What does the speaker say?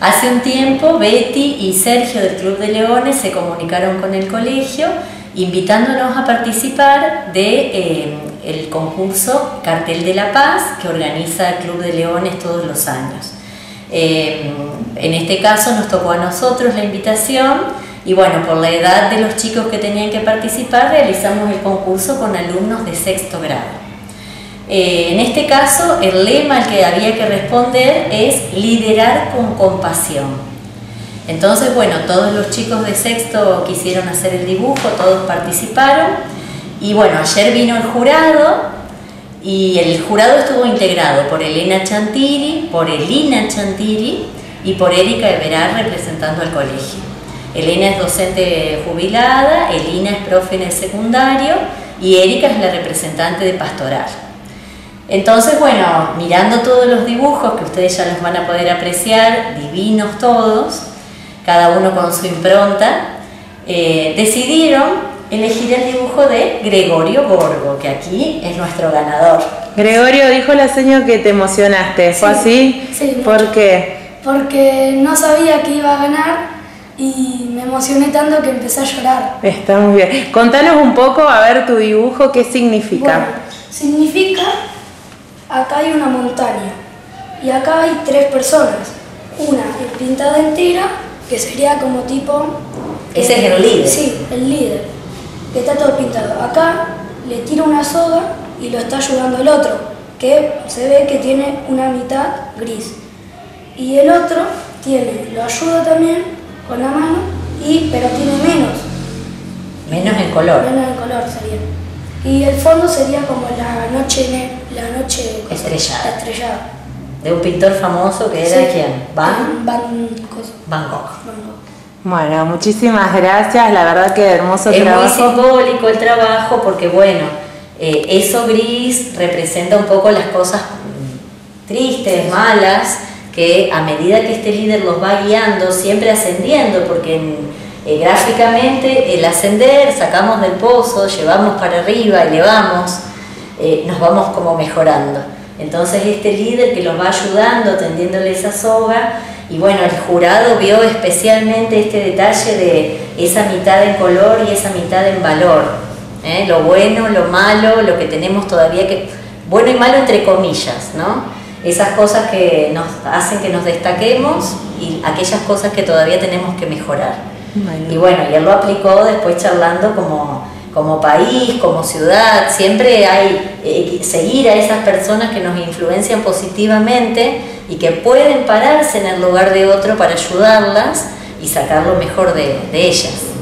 Hace un tiempo Betty y Sergio del Club de Leones se comunicaron con el colegio invitándonos a participar de eh, el concurso Cartel de la Paz que organiza el Club de Leones todos los años. Eh, en este caso nos tocó a nosotros la invitación y bueno, por la edad de los chicos que tenían que participar realizamos el concurso con alumnos de sexto grado. Eh, en este caso, el lema al que había que responder es liderar con compasión. Entonces, bueno, todos los chicos de sexto quisieron hacer el dibujo, todos participaron. Y bueno, ayer vino el jurado y el jurado estuvo integrado por Elena Chantiri, por Elina Chantiri y por Erika Everard representando al colegio. Elena es docente jubilada, Elina es profe en el secundario y Erika es la representante de pastoral. Entonces, bueno, mirando todos los dibujos que ustedes ya los van a poder apreciar, divinos todos, cada uno con su impronta, eh, decidieron elegir el dibujo de Gregorio Gorgo, que aquí es nuestro ganador. Gregorio, dijo la señora que te emocionaste, ¿fue así? Sí. ¿Por qué? Porque no sabía que iba a ganar y me emocioné tanto que empecé a llorar. Está muy bien. Contanos un poco, a ver tu dibujo, ¿qué significa? Bueno, significa, acá hay una montaña y acá hay tres personas. Una es pintada entera, que sería como tipo... Ese eh, es el líder. Sí, el líder, que está todo pintado. Acá le tira una soga y lo está ayudando el otro, que se ve que tiene una mitad gris. Y el otro tiene, lo ayuda también con la mano, y, pero tiene menos, Menos en color. menos de color sería. Y el fondo sería como la noche, ne- la noche Estrellada. estrellada. De un pintor famoso que era Sí. quién? Van, Van, Gogh. Bueno, muchísimas gracias, la verdad que hermoso Es muy trabajo. simbólico el trabajo porque, bueno, eh, eso gris representa un poco las cosas tristes, malas, que a medida que este líder los va guiando, siempre ascendiendo, porque en- eh, gráficamente el ascender, sacamos del pozo, llevamos para arriba, elevamos, eh, nos vamos como mejorando. Entonces este líder que los va ayudando, tendiéndole esa soga, y bueno, el jurado vio especialmente este detalle de esa mitad en color y esa mitad en valor. ¿eh? Lo bueno, lo malo, lo que tenemos todavía que... Bueno y malo entre comillas, ¿no? Esas cosas que nos hacen que nos destaquemos y aquellas cosas que todavía tenemos que mejorar. Bueno. Y bueno, y él lo aplicó después charlando como, como país, como ciudad. Siempre hay eh, seguir a esas personas que nos influencian positivamente y que pueden pararse en el lugar de otro para ayudarlas y sacar lo mejor de, de ellas.